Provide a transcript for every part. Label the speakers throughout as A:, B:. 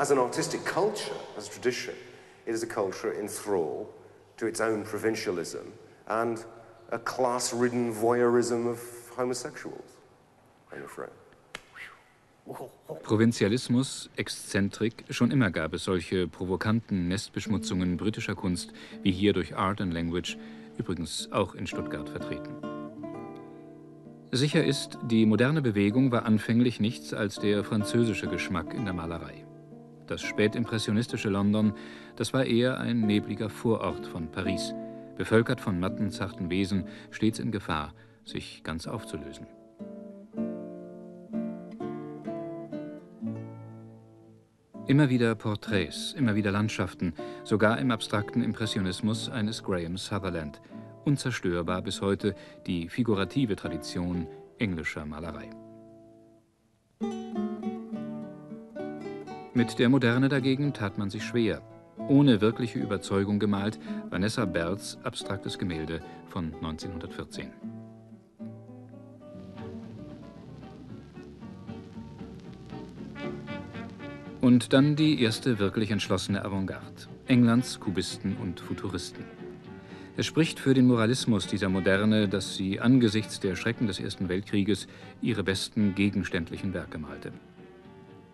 A: as an artistic culture, as a tradition, it is a culture in thrall to its own provincialism and a class-ridden voyeurism of homosexuals, I'm afraid.
B: Provinzialismus, Exzentrik, schon immer gab es solche provokanten Nestbeschmutzungen britischer Kunst, wie hier durch Art and Language, übrigens auch in Stuttgart vertreten. Sicher ist, die moderne Bewegung war anfänglich nichts als der französische Geschmack in der Malerei. Das spätimpressionistische London, das war eher ein nebliger Vorort von Paris, bevölkert von matten, zarten Wesen, stets in Gefahr, sich ganz aufzulösen. Immer wieder Porträts, immer wieder Landschaften, sogar im abstrakten Impressionismus eines Graham Sutherland. Unzerstörbar bis heute die figurative Tradition englischer Malerei. Mit der Moderne dagegen tat man sich schwer. Ohne wirkliche Überzeugung gemalt Vanessa Berts abstraktes Gemälde von 1914. Und dann die erste wirklich entschlossene Avantgarde, Englands Kubisten und Futuristen. Es spricht für den Moralismus dieser Moderne, dass sie angesichts der Schrecken des Ersten Weltkrieges ihre besten gegenständlichen Werke malte.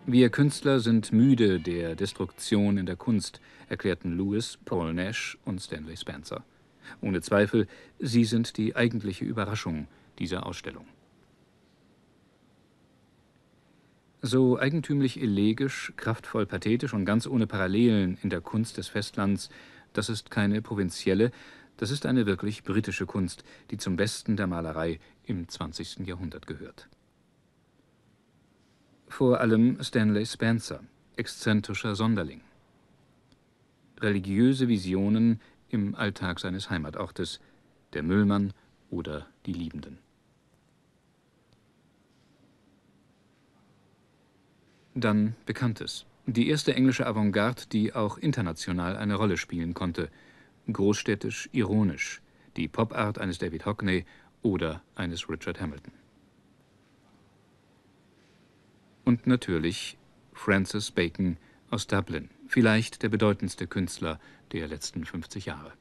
B: Wir Künstler sind müde der Destruktion in der Kunst, erklärten Lewis, Paul Nash und Stanley Spencer. Ohne Zweifel, sie sind die eigentliche Überraschung dieser Ausstellung. So eigentümlich elegisch, kraftvoll pathetisch und ganz ohne Parallelen in der Kunst des Festlands, das ist keine provinzielle, das ist eine wirklich britische Kunst, die zum Besten der Malerei im 20. Jahrhundert gehört. Vor allem Stanley Spencer, exzentrischer Sonderling. Religiöse Visionen im Alltag seines Heimatortes, der Müllmann oder die Liebenden. Dann Bekanntes. Die erste englische Avantgarde, die auch international eine Rolle spielen konnte. Großstädtisch, ironisch. Die Popart eines David Hockney oder eines Richard Hamilton. Und natürlich Francis Bacon aus Dublin, vielleicht der bedeutendste Künstler der letzten 50 Jahre.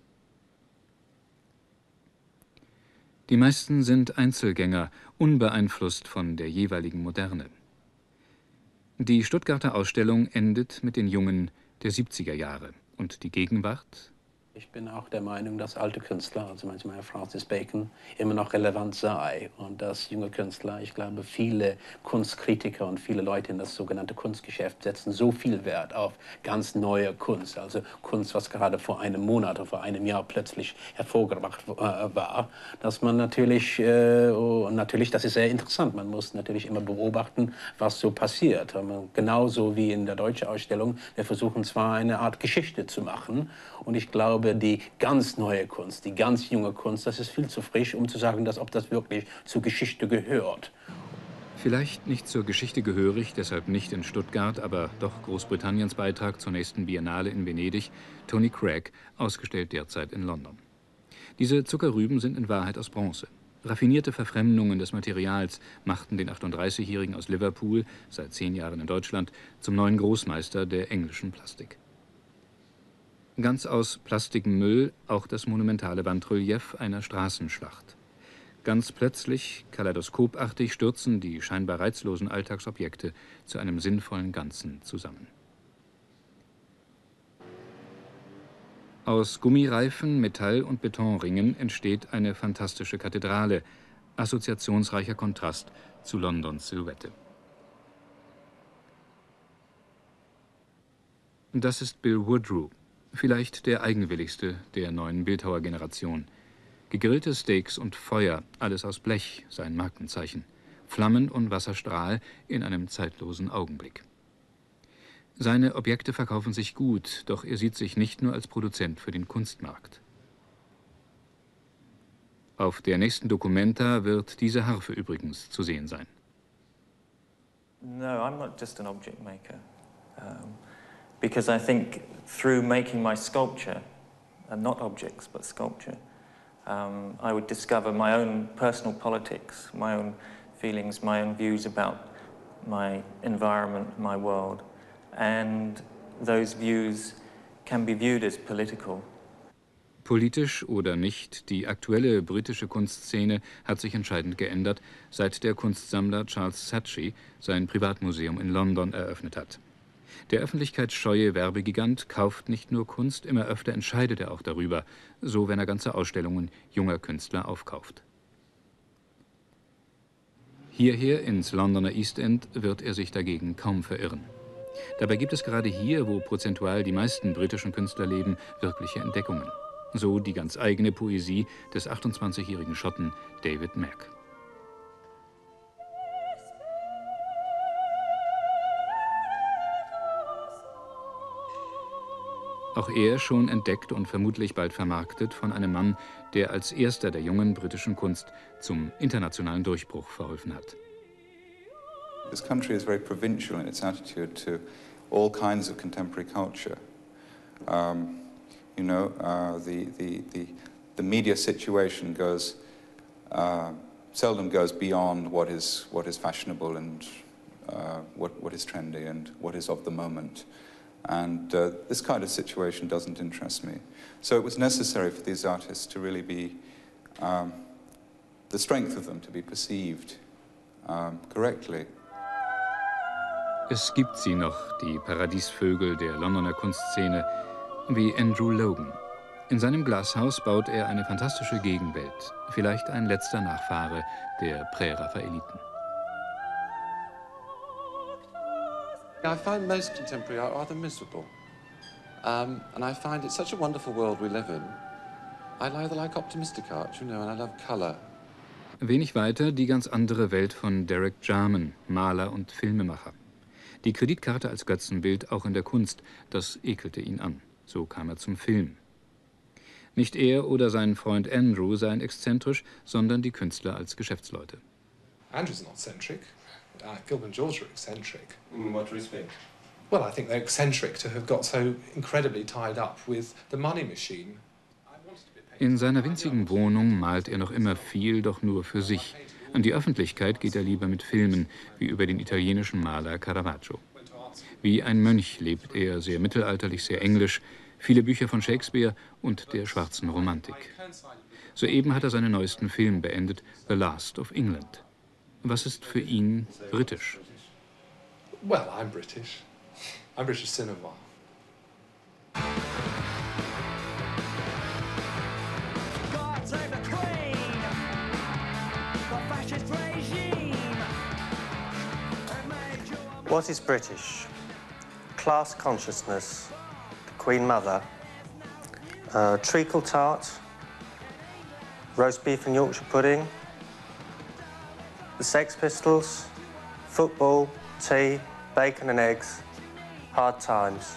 B: Die meisten sind Einzelgänger, unbeeinflusst von der jeweiligen Moderne. Die Stuttgarter Ausstellung endet mit den Jungen der 70er Jahre und die Gegenwart
C: ich bin auch der Meinung, dass alte Künstler, also manchmal Francis Bacon, immer noch relevant sei. Und dass junge Künstler, ich glaube, viele Kunstkritiker und viele Leute in das sogenannte Kunstgeschäft setzen so viel Wert auf ganz neue Kunst. Also Kunst, was gerade vor einem Monat oder vor einem Jahr plötzlich hervorgebracht äh, war, dass man natürlich, äh, oh, natürlich, das ist sehr interessant, man muss natürlich immer beobachten, was so passiert. Genauso wie in der deutschen Ausstellung, wir versuchen zwar eine Art Geschichte zu machen und ich glaube, glaube, die ganz neue Kunst, die ganz junge Kunst, das ist viel zu frisch, um zu sagen, dass, ob das wirklich zur Geschichte gehört.
B: Vielleicht nicht zur Geschichte gehörig, deshalb nicht in Stuttgart, aber doch Großbritanniens Beitrag zur nächsten Biennale in Venedig, Tony Craig, ausgestellt derzeit in London. Diese Zuckerrüben sind in Wahrheit aus Bronze. Raffinierte Verfremdungen des Materials machten den 38-Jährigen aus Liverpool, seit zehn Jahren in Deutschland, zum neuen Großmeister der englischen Plastik. Ganz aus Plastikmüll auch das monumentale Wandrelief einer Straßenschlacht. Ganz plötzlich, kaleidoskopartig, stürzen die scheinbar reizlosen Alltagsobjekte zu einem sinnvollen Ganzen zusammen. Aus Gummireifen, Metall- und Betonringen entsteht eine fantastische Kathedrale, assoziationsreicher Kontrast zu Londons Silhouette. Das ist Bill Woodrow, vielleicht der eigenwilligste der neuen Bildhauergeneration. Gegrillte Steaks und Feuer, alles aus Blech, sein Markenzeichen. Flammen und Wasserstrahl in einem zeitlosen Augenblick. Seine Objekte verkaufen sich gut, doch er sieht sich nicht nur als Produzent für den Kunstmarkt. Auf der nächsten Documenta wird diese Harfe übrigens zu sehen sein.
D: No, I'm not just an object maker. Um because I think through making my sculpture, and not objects, but sculpture, um, I would discover my own personal politics, my own feelings, my own views about my environment, my world. and those views can be viewed as political.
B: Politisch oder nicht, die aktuelle britische Kunstszene hat sich entscheidend geändert, seit der Kunstsammler Charles Saatchi sein Privatmuseum in London eröffnet hat. Der öffentlichkeitsscheue Werbegigant kauft nicht nur Kunst, immer öfter entscheidet er auch darüber, so wenn er ganze Ausstellungen junger Künstler aufkauft. Hierher ins Londoner East End wird er sich dagegen kaum verirren. Dabei gibt es gerade hier, wo prozentual die meisten britischen Künstler leben, wirkliche Entdeckungen. So die ganz eigene Poesie des 28-jährigen Schotten David Mack. Auch er schon entdeckt und vermutlich bald vermarktet von einem Mann, der als erster der jungen britischen Kunst zum internationalen Durchbruch verholfen hat.
E: This country is very provincial in its attitude to all kinds of contemporary culture. Um, you know, uh, the, the, the, the, media situation goes, uh, seldom goes beyond what is, what is fashionable and uh, what, what is trendy and what is of the moment. And uh, this kind of situation doesn't interest me. So it was necessary for these artists to really be, um, the strength of them to be perceived um, correctly.
B: Es gibt sie noch, die Paradiesvögel der Londoner Kunstszene, wie Andrew Logan. In seinem Glashaus baut er eine fantastische Gegenwelt, vielleicht ein letzter Nachfahre der Präraphaeliten.
F: I find most contemporary art rather miserable. Um, and I find it's such a wonderful world we live in. I either like optimistic art, you know, and I love color.
B: Wenig weiter die ganz andere Welt von Derek Jarman, Maler und Filmemacher. Die Kreditkarte als Götzenbild auch in der Kunst, das ekelte ihn an. So kam er zum Film. Nicht er oder sein Freund Andrew seien exzentrisch, sondern die Künstler als Geschäftsleute.
G: Andrew's not eccentric. Uh, Gilbert and George are eccentric.
A: In what respect?
G: Well, I think they're eccentric to have got so incredibly tied up with the money machine.
B: In seiner winzigen Wohnung malt er noch immer viel, doch nur für sich. An die Öffentlichkeit geht er lieber mit Filmen, wie über den italienischen Maler Caravaggio. Wie ein Mönch lebt er, sehr mittelalterlich, sehr englisch, viele Bücher von Shakespeare und der schwarzen Romantik. Soeben hat er seinen neuesten Film beendet, The Last of England. Was ist für ihn britisch?
G: Well, I'm British. I'm British cinema.
H: What is British? Class consciousness, the Queen Mother, uh, treacle tart, roast beef and Yorkshire pudding, the Sex Pistols, football, tea, bacon and eggs, hard times.